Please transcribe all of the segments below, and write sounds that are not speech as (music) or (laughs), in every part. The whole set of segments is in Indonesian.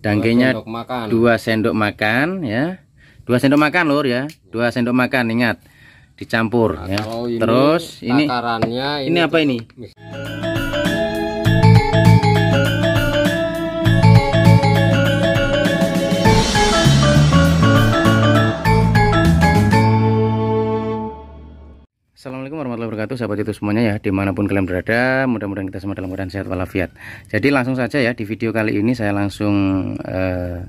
Dangkainya dua sendok makan ya. Dua sendok makan lur ya. Dua sendok makan ingat dicampur Nah, ya. ini Terus ini takarannya ini apa ini? Wabarakatuh sahabat itu semuanya ya di mana pun kalian berada mudah-mudahan kita semua dalam keadaan sehat walafiat. Jadi langsung saja ya di video kali ini saya langsung eh,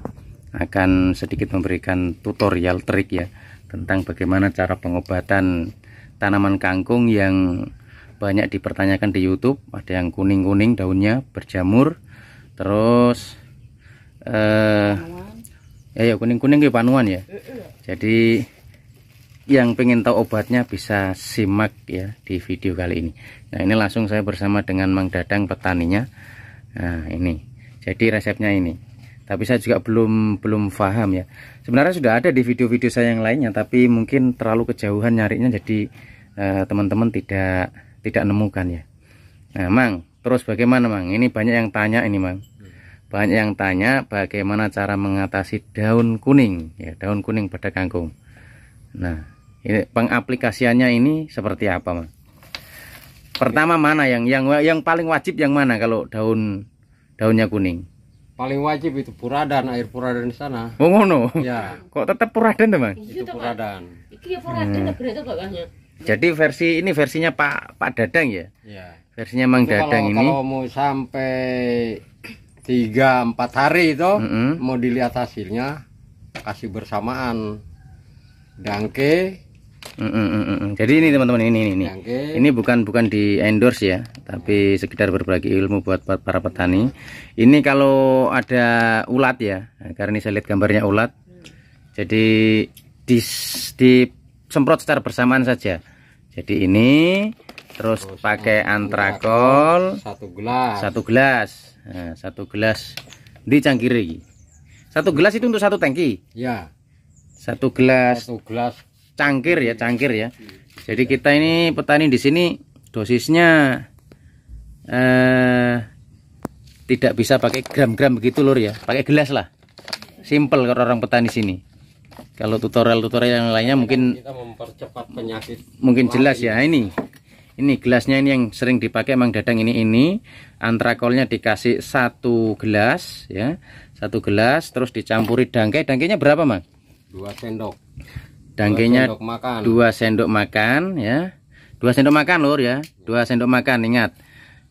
akan sedikit memberikan tutorial trik ya tentang bagaimana cara pengobatan tanaman kangkung yang banyak dipertanyakan di YouTube. Ada yang kuning-kuning daunnya berjamur terus eh ya ya kuning-kuning ke panuan ya. Jadi yang pengen tahu obatnya bisa simak ya di video kali ini. Nah ini langsung saya bersama dengan Mang Dadang petaninya. Nah ini. Jadi resepnya ini. Tapi saya juga belum belum paham ya. Sebenarnya sudah ada di video-video saya yang lainnya tapi mungkin terlalu kejauhan nyarinya jadi eh, teman-teman tidak tidak nemukan ya. Nah Mang terus bagaimana Mang? Ini banyak yang tanya ini Mang. Banyak yang tanya bagaimana cara mengatasi daun kuning ya daun kuning pada kangkung Nah, ini pengaplikasiannya ini seperti apa, Mas? Pertama mana yang yang yang paling wajib yang mana kalau daun daunnya kuning? paling wajib itu puradan air puradan di sana Oh ngono. ya Kok tetap puradan tuh, Mas? itu puradan Iki ya puradan hmm. Jadi versi ini versinya Pak Pak Dadang ya. ya Versinya Mang Itu Dadang kalau, ini. kalau mau sampai tiga empat hari itu Mm-mm. mau dilihat hasilnya kasih bersamaan dangke Mm, mm, mm, mm. Jadi ini teman-teman ini ini ini. dangke Ini bukan bukan di endorse ya, tapi sekedar berbagi ilmu buat, para petani. Ini kalau ada ulat ya, nah, karena ini saya lihat gambarnya ulat. Jadi di disemprot secara bersamaan saja. Jadi ini terus pakai antrakol satu gelas satu gelas, nah, satu gelas di cangkir iki. Satu gelas itu untuk satu tangki. ya Satu gelas satu gelas. cangkir ya cangkir ya. Jadi kita ini petani di sini dosisnya eh tidak bisa pakai gram-gram begitu lur ya. Pakai gelas lah. Simple kalau orang petani sini. Kalau tutorial-tutorial yang lainnya mungkin kita mempercepat penyakit. mungkin jelas ya. ini ini gelasnya ini yang sering dipakai emang dadang ini ini. Antrakolnya dikasih satu gelas ya. Satu gelas terus dicampuri dangkai. Dangkainya berapa mang dua sendok. Dangkainya sendok makan. dua sendok makan ya. Dua sendok makan lur ya. Dua sendok makan ingat.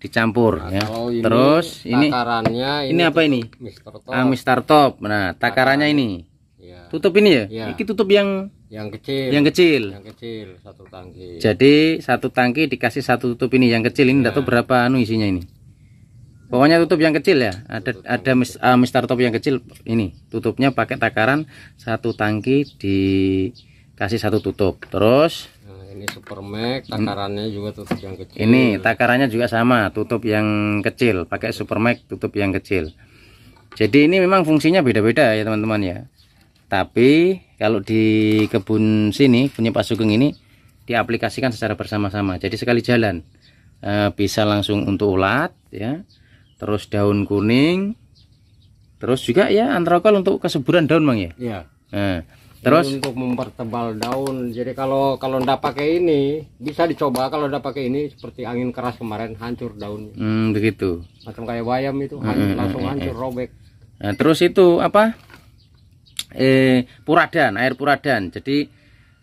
Dicampur Nah, ya. ini terus ini takarannya ini apa ini? Mister Top. Ah, Mister Top. Nah takarannya ini. Ya tutup ini ya? Iya. ini tutup yang yang kecil. yang kecil. Yang kecil satu tangki. Jadi satu tangki dikasih satu tutup ini. Yang kecil ini enggak tahu berapa anu isinya ini pokoknya tutup yang kecil ya ada ada mis, ah, Mister Top yang kecil ini tutupnya pakai takaran satu tangki dikasih satu tutup terus Nah, ini Supermax takarannya juga tutup yang kecil Ini takarannya juga sama, tutup yang kecil, pakai Supermax tutup yang kecil. Jadi ini memang fungsinya beda-beda ya teman-teman ya. Tapi kalau di kebun sini punya Pak Sugeng ini diaplikasikan secara bersama-sama. Jadi sekali jalan Eh, bisa langsung untuk ulat ya, terus daun kuning, terus juga ya antrakol untuk kesuburan daun bang ya. ya Nah, terus terus untuk mempertebal daun jadi kalau kalau ndak pakai ini bisa dicoba kalau ndak pakai ini seperti angin keras kemarin hancur daunnya hmm, begitu. macam kayak bayam itu hancur, langsung hancur robek Nah, terus itu apa? Eh, puradan, air puradan. Jadi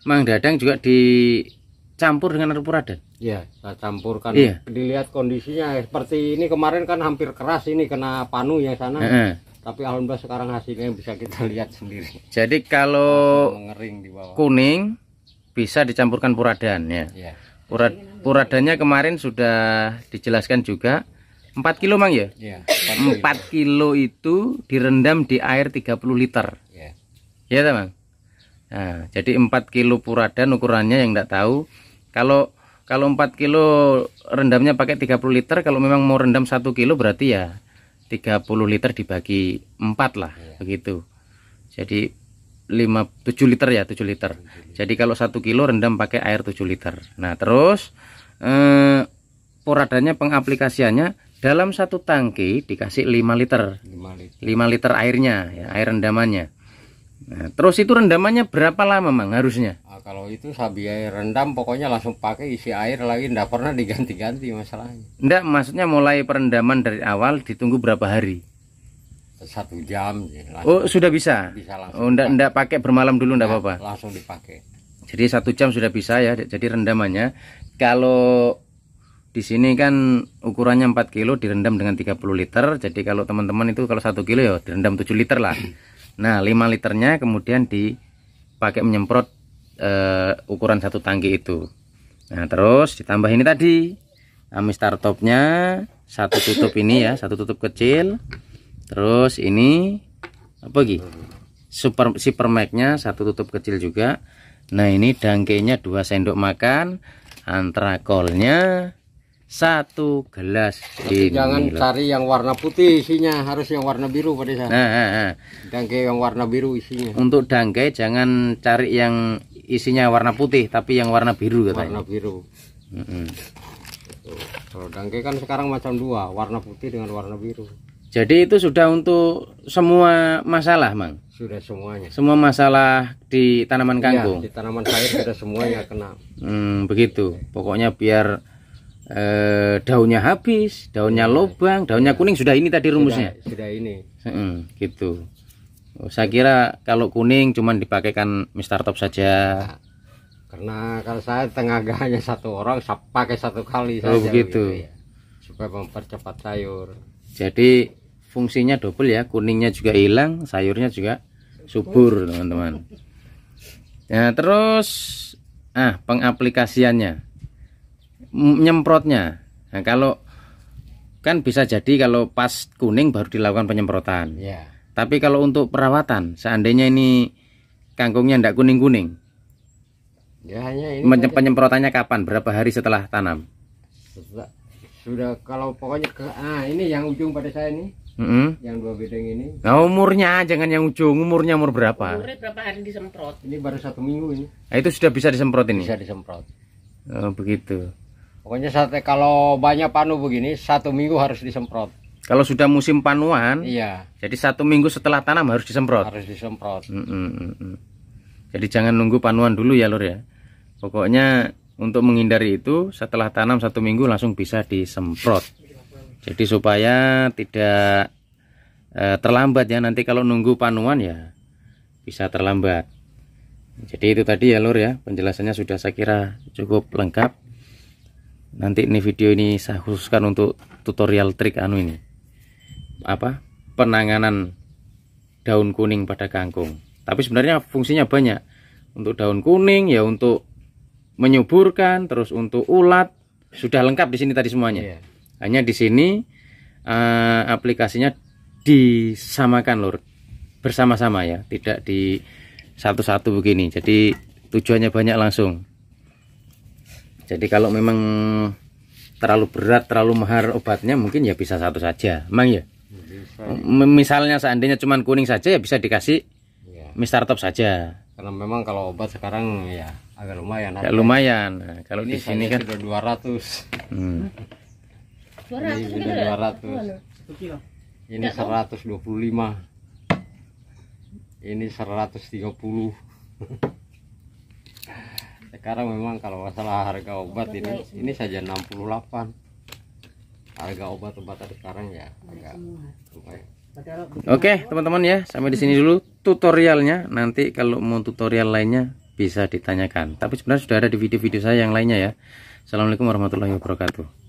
Mang Dadang juga dicampur dengan air puradan. Ya saya campurkan Iya. dilihat kondisinya seperti ini kemarin kan hampir keras ini kena panu yang sana Heeh. tapi alhamdulillah sekarang hasilnya bisa kita lihat sendiri Jadi kalau mengering di bawah kuning bisa dicampurkan puradan ya. ya Purad, puradannya kemarin sudah dijelaskan juga 4 kilo Mang ya. ya 4 kilo itu direndam di air 30 liter. ya Ya teman. Nah, jadi 4 kilo puradan ukurannya yang tidak tahu. Kalau kalau 4 kilo rendamnya pakai 30 liter, kalau memang mau rendam 1 kilo berarti ya 30 liter dibagi 4 lah, begitu. Jadi 5 7 liter ya, 7 liter. Jadi kalau 1 kilo rendam pakai air 7 liter. Nah, terus eh puradannya pengaplikasiannya dalam satu tangki dikasih 5 liter 5 liter 5 liter airnya ya, air rendamannya nah, terus itu rendamannya berapa lama mang harusnya kalau itu sabi air rendam pokoknya langsung pakai isi air lagi nggak pernah diganti-ganti masalahnya. Enggak maksudnya mulai perendaman dari awal ditunggu berapa hari? Satu jam langsung. Oh sudah bisa? Bisa langsung oh enggak enggak pakai bermalam dulu enggak Nah, apa-apa? langsung dipakai. Jadi satu jam sudah bisa ya. Jadi rendamannya. Kalau di sini kan ukurannya 4 kilo direndam dengan 30 liter. Jadi kalau teman-teman itu kalau satu kilo ya direndam 7 liter lah. Nah 5 liternya kemudian dipakai menyemprot eh, ukuran satu tangki itu. Nah terus ditambah ini tadi amistar topnya satu tutup ini ya satu tutup kecil. Terus ini apa lagi? Super supermax-nya satu tutup kecil juga. Nah ini dangkainya 2 sendok makan Antrakolnya satu gelas ini jangan loh. cari yang warna putih isinya harus yang warna biru pada nah, saya nah, nah. dangke yang warna biru isinya Untuk dangkai jangan cari yang isinya warna putih Tapi yang warna biru katanya warna biru Mm-mm. Tuh. kalau dangke kan sekarang macam dua warna putih dengan warna biru Jadi itu sudah untuk semua masalah Mang sudah semuanya Semua masalah di tanaman Iya, kangkung di tanaman sayur sudah semuanya kena Hmm, begitu. Pokoknya biar eh, daunnya habis, daunnya lobang, daunnya kuning sudah ini tadi rumusnya. sudah, sudah ini Hmm, gitu. Saya kira kalau kuning cuman dipakaikan Mister Top saja. karena kalau saya tenaga hanya satu orang saya pakai satu kali Oh, saja begitu. ya. supaya mempercepat sayur Jadi fungsinya double ya, kuningnya juga hilang, sayurnya juga subur, teman-teman. Nah, terus ah pengaplikasiannya. Nyemprotnya. Nah, kalau kan bisa jadi kalau pas kuning baru dilakukan penyemprotan. ya Tapi kalau untuk perawatan, seandainya ini kangkungnya ndak kuning-kuning, ya hanya ini menye- penyemprotannya kapan? Berapa hari setelah tanam? sudah, sudah kalau pokoknya ke ah ini yang ujung pada saya ini Mm-mm. yang dua bedeng ini Nah, umurnya jangan yang ujung, umurnya umur berapa? Umurnya berapa hari disemprot? ini baru satu minggu ini Nah, itu sudah bisa disemprot ini. bisa disemprot Oh, begitu. pokoknya sate kalau banyak panu begini satu minggu harus disemprot Kalau sudah musim panuan, iya jadi satu minggu setelah tanam harus disemprot. harus disemprot Mm-mm, mm-mm. Jadi jangan nunggu panuan dulu ya lur ya. Pokoknya untuk menghindari itu setelah tanam satu minggu langsung bisa disemprot. Jadi supaya tidak eh, terlambat ya nanti kalau nunggu panuan ya bisa terlambat. Jadi itu tadi ya lur ya penjelasannya sudah saya kira cukup lengkap. Nanti ini video ini saya khususkan untuk tutorial trik anu ini apa penanganan daun kuning pada kangkung. Tapi sebenarnya fungsinya banyak. Untuk daun kuning ya untuk menyuburkan, terus untuk ulat sudah lengkap di sini tadi semuanya. Iya. Hanya di sini eh, aplikasinya disamakan lur bersama-sama ya, tidak di satu-satu begini. Jadi tujuannya banyak langsung. Jadi kalau memang terlalu berat, terlalu mahal obatnya mungkin ya bisa satu saja. Emang ya? Misalnya seandainya cuman kuning saja ya bisa dikasih ya. Mister Top saja. karena memang kalau obat sekarang ya agak lumayan Ya, lumayan. Nah, kalau ini di sini kan sudah 200 hmm, Suara ini itu sudah kan 200 ini 125 ini 130 (laughs) sekarang memang kalau masalah harga obat ini ini saja 68 harga obat-obatan sekarang ya agak lumayan Oke, teman-teman ya, sampai di sini dulu tutorialnya. Nanti kalau mau tutorial lainnya bisa ditanyakan. Tapi sebenarnya sudah ada di video-video saya yang lainnya ya. Assalamualaikum warahmatullahi wabarakatuh.